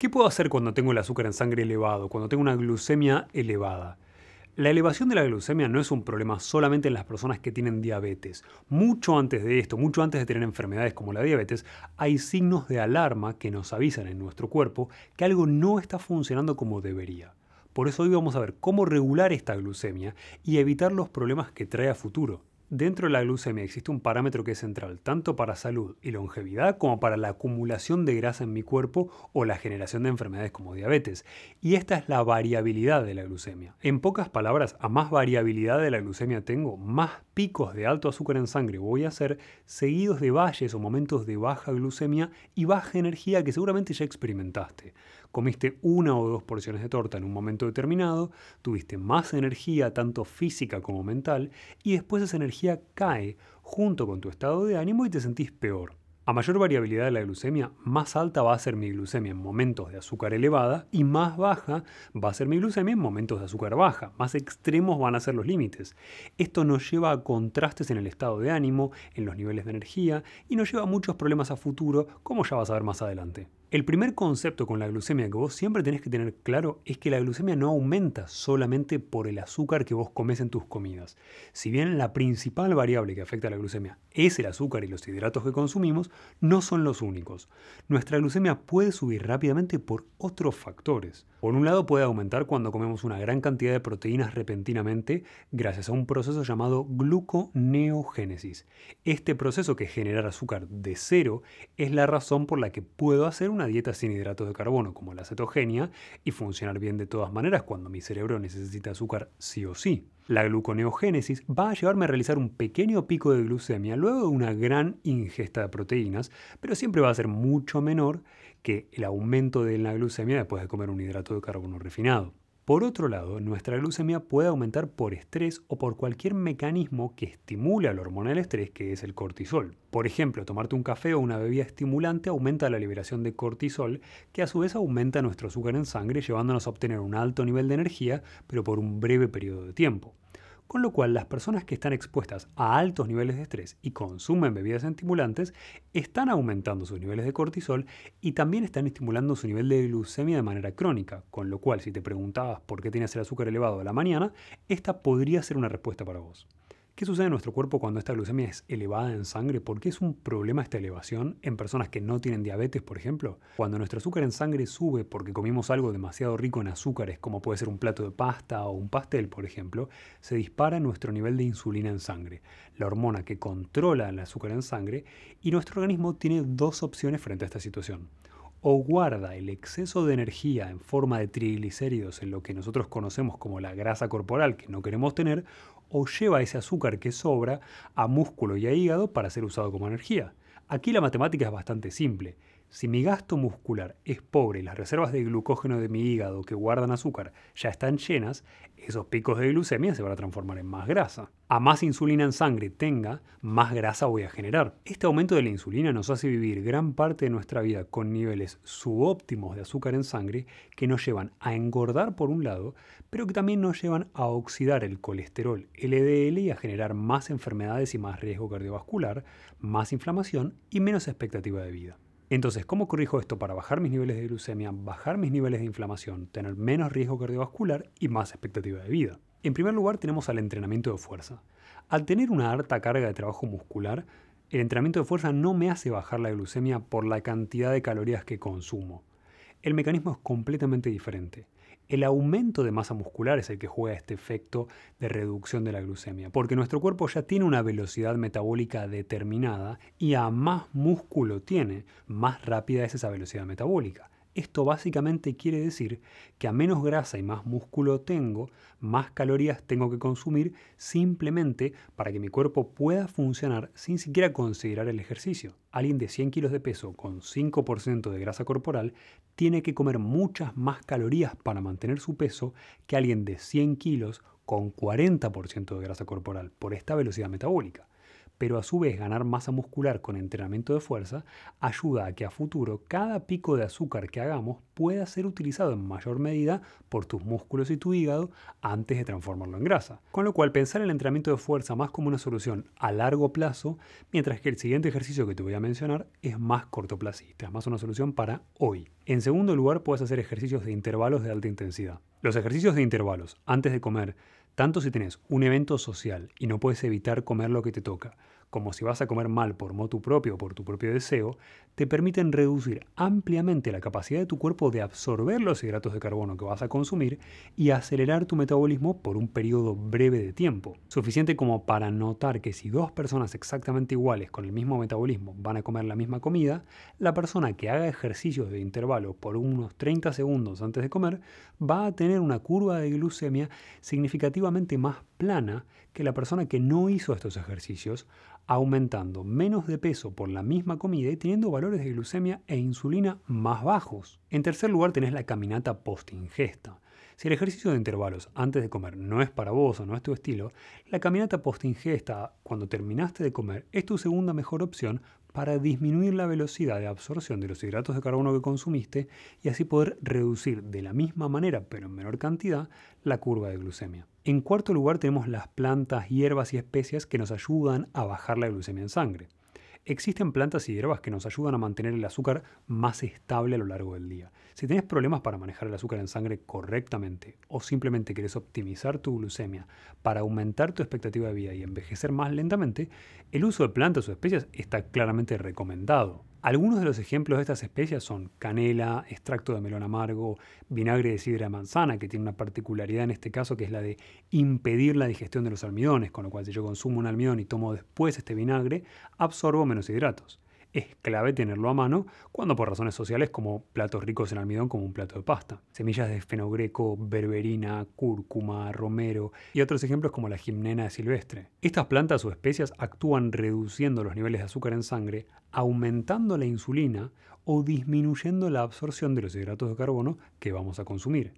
¿Qué puedo hacer cuando tengo el azúcar en sangre elevado, cuando tengo una glucemia elevada? La elevación de la glucemia no es un problema solamente en las personas que tienen diabetes. Mucho antes de esto, mucho antes de tener enfermedades como la diabetes, hay signos de alarma que nos avisan en nuestro cuerpo que algo no está funcionando como debería. Por eso hoy vamos a ver cómo regular esta glucemia y evitar los problemas que trae a futuro. Dentro de la glucemia existe un parámetro que es central tanto para salud y longevidad como para la acumulación de grasa en mi cuerpo o la generación de enfermedades como diabetes. Y esta es la variabilidad de la glucemia. En pocas palabras, a más variabilidad de la glucemia tengo, más picos de alto azúcar en sangre voy a hacer, seguidos de valles o momentos de baja glucemia y baja energía que seguramente ya experimentaste comiste una o dos porciones de torta en un momento determinado, tuviste más energía tanto física como mental y después esa energía cae junto con tu estado de ánimo y te sentís peor. A mayor variabilidad de la glucemia, más alta va a ser mi glucemia en momentos de azúcar elevada y más baja va a ser mi glucemia en momentos de azúcar baja. Más extremos van a ser los límites. Esto nos lleva a contrastes en el estado de ánimo, en los niveles de energía y nos lleva a muchos problemas a futuro, como ya vas a ver más adelante. El primer concepto con la glucemia que vos siempre tenés que tener claro es que la glucemia no aumenta solamente por el azúcar que vos comes en tus comidas. Si bien la principal variable que afecta a la glucemia es el azúcar y los hidratos que consumimos, no son los únicos. Nuestra glucemia puede subir rápidamente por otros factores. Por un lado puede aumentar cuando comemos una gran cantidad de proteínas repentinamente gracias a un proceso llamado gluconeogénesis. Este proceso que genera azúcar de cero es la razón por la que puedo hacer una dieta sin hidratos de carbono como la cetogenia y funcionar bien de todas maneras cuando mi cerebro necesita azúcar sí o sí. La gluconeogénesis va a llevarme a realizar un pequeño pico de glucemia luego de una gran ingesta de proteínas, pero siempre va a ser mucho menor que el aumento de la glucemia después de comer un hidrato de carbono refinado. Por otro lado, nuestra glucemia puede aumentar por estrés o por cualquier mecanismo que estimule la hormona del estrés, que es el cortisol. Por ejemplo, tomarte un café o una bebida estimulante aumenta la liberación de cortisol, que a su vez aumenta nuestro azúcar en sangre, llevándonos a obtener un alto nivel de energía, pero por un breve periodo de tiempo. Con lo cual, las personas que están expuestas a altos niveles de estrés y consumen bebidas estimulantes están aumentando sus niveles de cortisol y también están estimulando su nivel de glucemia de manera crónica. Con lo cual, si te preguntabas por qué tienes el azúcar elevado a la mañana, esta podría ser una respuesta para vos. ¿Qué sucede en nuestro cuerpo cuando esta glucemia es elevada en sangre? ¿Por qué es un problema esta elevación en personas que no tienen diabetes, por ejemplo? Cuando nuestro azúcar en sangre sube porque comimos algo demasiado rico en azúcares, como puede ser un plato de pasta o un pastel, por ejemplo, se dispara nuestro nivel de insulina en sangre, la hormona que controla el azúcar en sangre, y nuestro organismo tiene dos opciones frente a esta situación o guarda el exceso de energía en forma de triglicéridos en lo que nosotros conocemos como la grasa corporal que no queremos tener, o lleva ese azúcar que sobra a músculo y a hígado para ser usado como energía. Aquí la matemática es bastante simple. Si mi gasto muscular es pobre y las reservas de glucógeno de mi hígado que guardan azúcar ya están llenas, esos picos de glucemia se van a transformar en más grasa. A más insulina en sangre tenga, más grasa voy a generar. Este aumento de la insulina nos hace vivir gran parte de nuestra vida con niveles subóptimos de azúcar en sangre que nos llevan a engordar por un lado, pero que también nos llevan a oxidar el colesterol LDL y a generar más enfermedades y más riesgo cardiovascular, más inflamación y menos expectativa de vida. Entonces, ¿cómo corrijo esto para bajar mis niveles de glucemia, bajar mis niveles de inflamación, tener menos riesgo cardiovascular y más expectativa de vida? En primer lugar, tenemos al entrenamiento de fuerza. Al tener una alta carga de trabajo muscular, el entrenamiento de fuerza no me hace bajar la glucemia por la cantidad de calorías que consumo. El mecanismo es completamente diferente. El aumento de masa muscular es el que juega este efecto de reducción de la glucemia, porque nuestro cuerpo ya tiene una velocidad metabólica determinada y a más músculo tiene, más rápida es esa velocidad metabólica. Esto básicamente quiere decir que a menos grasa y más músculo tengo, más calorías tengo que consumir simplemente para que mi cuerpo pueda funcionar sin siquiera considerar el ejercicio. Alguien de 100 kilos de peso con 5% de grasa corporal tiene que comer muchas más calorías para mantener su peso que alguien de 100 kilos con 40% de grasa corporal por esta velocidad metabólica. Pero a su vez ganar masa muscular con entrenamiento de fuerza ayuda a que a futuro cada pico de azúcar que hagamos pueda ser utilizado en mayor medida por tus músculos y tu hígado antes de transformarlo en grasa. Con lo cual pensar el entrenamiento de fuerza más como una solución a largo plazo, mientras que el siguiente ejercicio que te voy a mencionar es más cortoplacista, es más una solución para hoy. En segundo lugar, puedes hacer ejercicios de intervalos de alta intensidad. Los ejercicios de intervalos antes de comer tanto si tienes un evento social y no puedes evitar comer lo que te toca, como si vas a comer mal por motu propio o por tu propio deseo, te permiten reducir ampliamente la capacidad de tu cuerpo de absorber los hidratos de carbono que vas a consumir y acelerar tu metabolismo por un periodo breve de tiempo, suficiente como para notar que si dos personas exactamente iguales con el mismo metabolismo van a comer la misma comida, la persona que haga ejercicios de intervalo por unos 30 segundos antes de comer va a tener una curva de glucemia significativamente más plana que la persona que no hizo estos ejercicios, aumentando menos de peso por la misma comida y teniendo valores de glucemia e insulina más bajos. En tercer lugar tenés la caminata post-ingesta. Si el ejercicio de intervalos antes de comer no es para vos o no es tu estilo, la caminata post-ingesta cuando terminaste de comer es tu segunda mejor opción para disminuir la velocidad de absorción de los hidratos de carbono que consumiste y así poder reducir de la misma manera, pero en menor cantidad, la curva de glucemia. En cuarto lugar tenemos las plantas, hierbas y especias que nos ayudan a bajar la glucemia en sangre. Existen plantas y hierbas que nos ayudan a mantener el azúcar más estable a lo largo del día. Si tienes problemas para manejar el azúcar en sangre correctamente o simplemente quieres optimizar tu glucemia para aumentar tu expectativa de vida y envejecer más lentamente, el uso de plantas o especias está claramente recomendado. Algunos de los ejemplos de estas especias son canela, extracto de melón amargo, vinagre de sidra de manzana, que tiene una particularidad en este caso que es la de impedir la digestión de los almidones, con lo cual si yo consumo un almidón y tomo después este vinagre, absorbo menos hidratos es clave tenerlo a mano cuando por razones sociales como platos ricos en almidón como un plato de pasta. Semillas de fenogreco, berberina, cúrcuma, romero y otros ejemplos como la gimnena silvestre. Estas plantas o especias actúan reduciendo los niveles de azúcar en sangre, aumentando la insulina o disminuyendo la absorción de los hidratos de carbono que vamos a consumir.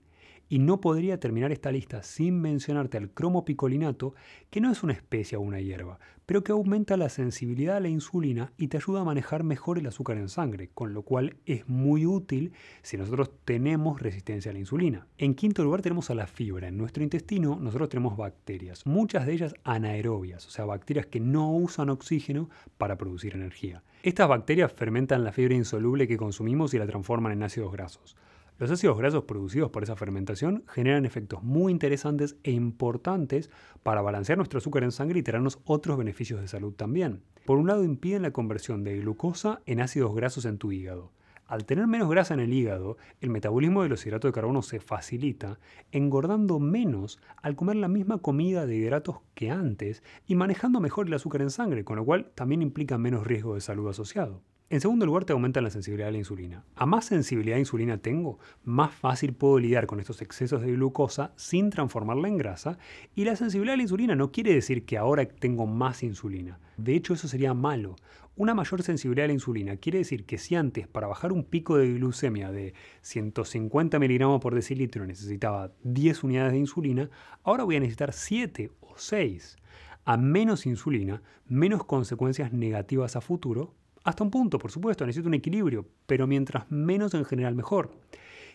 Y no podría terminar esta lista sin mencionarte al cromopicolinato, que no es una especie o una hierba, pero que aumenta la sensibilidad a la insulina y te ayuda a manejar mejor el azúcar en sangre, con lo cual es muy útil si nosotros tenemos resistencia a la insulina. En quinto lugar tenemos a la fibra. En nuestro intestino nosotros tenemos bacterias, muchas de ellas anaerobias, o sea, bacterias que no usan oxígeno para producir energía. Estas bacterias fermentan la fibra insoluble que consumimos y la transforman en ácidos grasos. Los ácidos grasos producidos por esa fermentación generan efectos muy interesantes e importantes para balancear nuestro azúcar en sangre y traernos otros beneficios de salud también. Por un lado impiden la conversión de glucosa en ácidos grasos en tu hígado. Al tener menos grasa en el hígado, el metabolismo de los hidratos de carbono se facilita, engordando menos al comer la misma comida de hidratos que antes y manejando mejor el azúcar en sangre, con lo cual también implica menos riesgo de salud asociado. En segundo lugar, te aumenta la sensibilidad a la insulina. A más sensibilidad a insulina tengo, más fácil puedo lidiar con estos excesos de glucosa sin transformarla en grasa. Y la sensibilidad a la insulina no quiere decir que ahora tengo más insulina. De hecho, eso sería malo. Una mayor sensibilidad a la insulina quiere decir que si antes para bajar un pico de glucemia de 150 miligramos por decilitro necesitaba 10 unidades de insulina, ahora voy a necesitar 7 o 6. A menos insulina, menos consecuencias negativas a futuro hasta un punto, por supuesto, necesito un equilibrio, pero mientras menos en general mejor.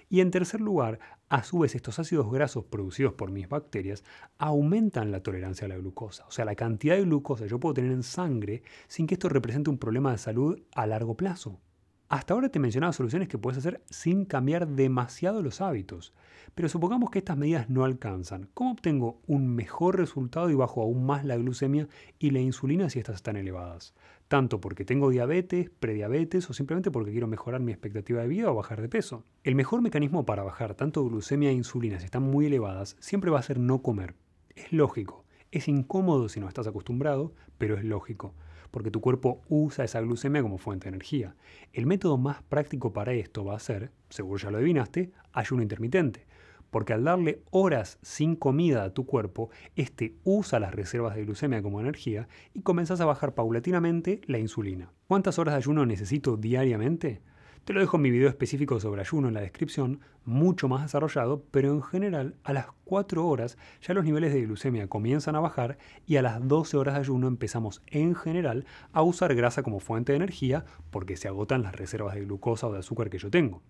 Y en tercer lugar, a su vez estos ácidos grasos producidos por mis bacterias aumentan la tolerancia a la glucosa, o sea, la cantidad de glucosa que yo puedo tener en sangre sin que esto represente un problema de salud a largo plazo. Hasta ahora te mencionaba soluciones que puedes hacer sin cambiar demasiado los hábitos, pero supongamos que estas medidas no alcanzan. ¿Cómo obtengo un mejor resultado y bajo aún más la glucemia y la insulina si estas están elevadas? Tanto porque tengo diabetes, prediabetes o simplemente porque quiero mejorar mi expectativa de vida o bajar de peso. El mejor mecanismo para bajar tanto glucemia e insulina si están muy elevadas siempre va a ser no comer. Es lógico, es incómodo si no estás acostumbrado, pero es lógico porque tu cuerpo usa esa glucemia como fuente de energía. El método más práctico para esto va a ser, seguro ya lo adivinaste, ayuno intermitente. Porque al darle horas sin comida a tu cuerpo, este usa las reservas de glucemia como energía y comenzás a bajar paulatinamente la insulina. ¿Cuántas horas de ayuno necesito diariamente? Te lo dejo en mi video específico sobre ayuno en la descripción, mucho más desarrollado, pero en general a las 4 horas ya los niveles de glucemia comienzan a bajar y a las 12 horas de ayuno empezamos en general a usar grasa como fuente de energía porque se agotan las reservas de glucosa o de azúcar que yo tengo.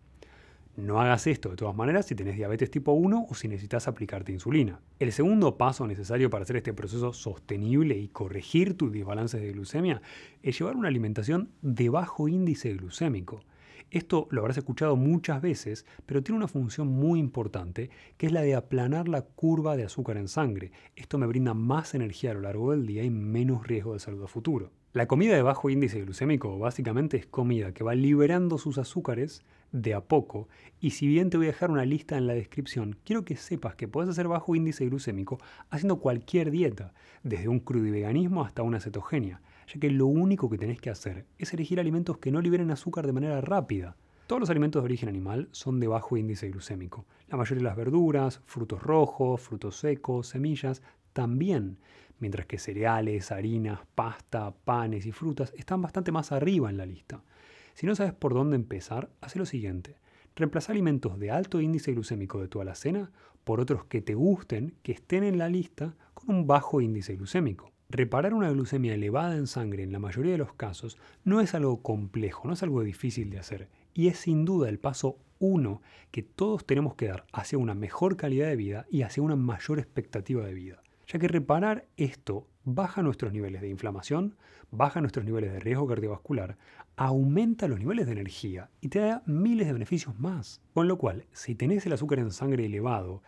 No hagas esto de todas maneras si tenés diabetes tipo 1 o si necesitas aplicarte insulina. El segundo paso necesario para hacer este proceso sostenible y corregir tus desbalances de glucemia es llevar una alimentación de bajo índice glucémico. Esto lo habrás escuchado muchas veces, pero tiene una función muy importante, que es la de aplanar la curva de azúcar en sangre. Esto me brinda más energía a lo largo del día y menos riesgo de salud a futuro. La comida de bajo índice glucémico básicamente es comida que va liberando sus azúcares de a poco y si bien te voy a dejar una lista en la descripción, quiero que sepas que puedes hacer bajo índice glucémico haciendo cualquier dieta, desde un crudiveganismo hasta una cetogenia ya que lo único que tenés que hacer es elegir alimentos que no liberen azúcar de manera rápida. Todos los alimentos de origen animal son de bajo índice glucémico. La mayoría de las verduras, frutos rojos, frutos secos, semillas, también, mientras que cereales, harinas, pasta, panes y frutas están bastante más arriba en la lista. Si no sabes por dónde empezar, haz lo siguiente. Reemplaza alimentos de alto índice glucémico de tu alacena por otros que te gusten, que estén en la lista con un bajo índice glucémico. Reparar una glucemia elevada en sangre en la mayoría de los casos no es algo complejo, no es algo difícil de hacer y es sin duda el paso uno que todos tenemos que dar hacia una mejor calidad de vida y hacia una mayor expectativa de vida, ya que reparar esto baja nuestros niveles de inflamación, baja nuestros niveles de riesgo cardiovascular, aumenta los niveles de energía y te da miles de beneficios más. Con lo cual, si tenés el azúcar en sangre elevado,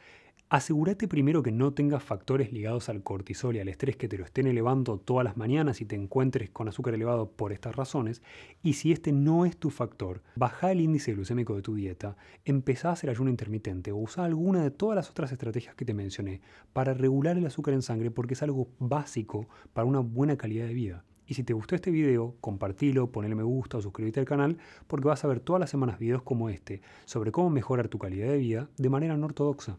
Asegúrate primero que no tengas factores ligados al cortisol y al estrés que te lo estén elevando todas las mañanas y te encuentres con azúcar elevado por estas razones. Y si este no es tu factor, baja el índice glucémico de tu dieta, empezá a hacer ayuno intermitente o usa alguna de todas las otras estrategias que te mencioné para regular el azúcar en sangre porque es algo básico para una buena calidad de vida. Y si te gustó este video, compartilo, ponle me gusta o suscríbete al canal porque vas a ver todas las semanas videos como este sobre cómo mejorar tu calidad de vida de manera no ortodoxa.